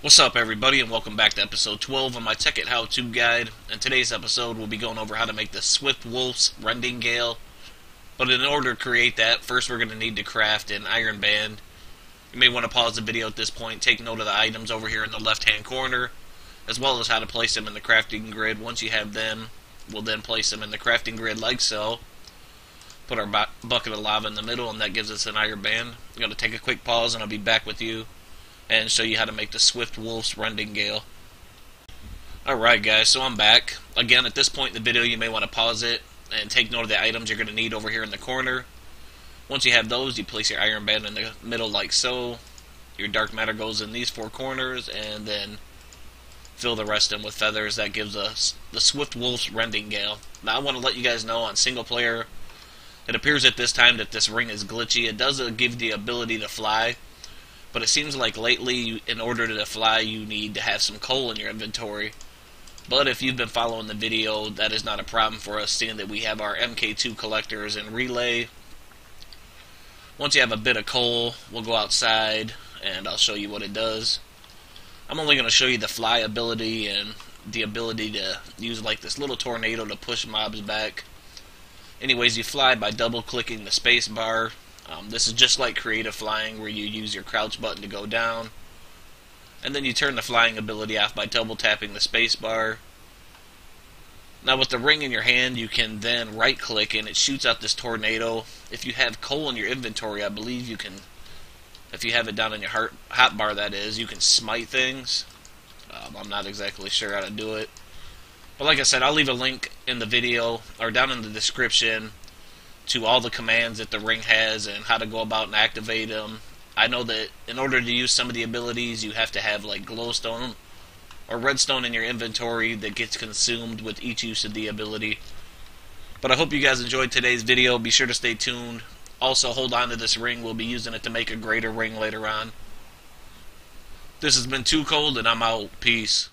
What's up everybody and welcome back to episode 12 of my Tekkit How To Guide. In today's episode we'll be going over how to make the Swiftwolf's Rending Gale. But in order to create that, first we're going to need to craft an Iron Band. You may want to pause the video at this point, take note of the items over here in the left hand corner, as well as how to place them in the crafting grid. Once you have them, we'll then place them in the crafting grid like so. Put our bucket of lava in the middle and that gives us an Iron Band. I'm going to take a quick pause and I'll be back with you and show you how to make the Swiftwolf's Rending Gale. Alright guys, so I'm back. Again, at this point in the video you may want to pause it and take note of the items you're going to need over here in the corner. Once you have those, you place your iron band in the middle like so. Your dark matter goes in these four corners, and then fill the rest in with feathers. That gives us the Swiftwolf's Rending Gale. Now I want to let you guys know on single player, it appears at this time that this ring is glitchy. It does uh, give the ability to fly, but it seems like lately, in order to fly, you need to have some coal in your inventory. But if you've been following the video, that is not a problem for us, seeing that we have our MK2 collectors and relay. Once you have a bit of coal, we'll go outside, and I'll show you what it does. I'm only going to show you the fly ability and the ability to use like this little tornado to push mobs back. Anyways, you fly by double clicking the space bar um, this is just like creative flying where you use your crouch button to go down. And then you turn the flying ability off by double tapping the space bar. Now with the ring in your hand, you can then right click and it shoots out this tornado. If you have coal in your inventory, I believe you can, if you have it down in your heart, hot bar that is, you can smite things. Um, I'm not exactly sure how to do it. But like I said, I'll leave a link in the video or down in the description to all the commands that the ring has and how to go about and activate them. I know that in order to use some of the abilities, you have to have like glowstone or redstone in your inventory that gets consumed with each use of the ability. But I hope you guys enjoyed today's video. Be sure to stay tuned. Also, hold on to this ring. We'll be using it to make a greater ring later on. This has been Too Cold, and I'm out. Peace.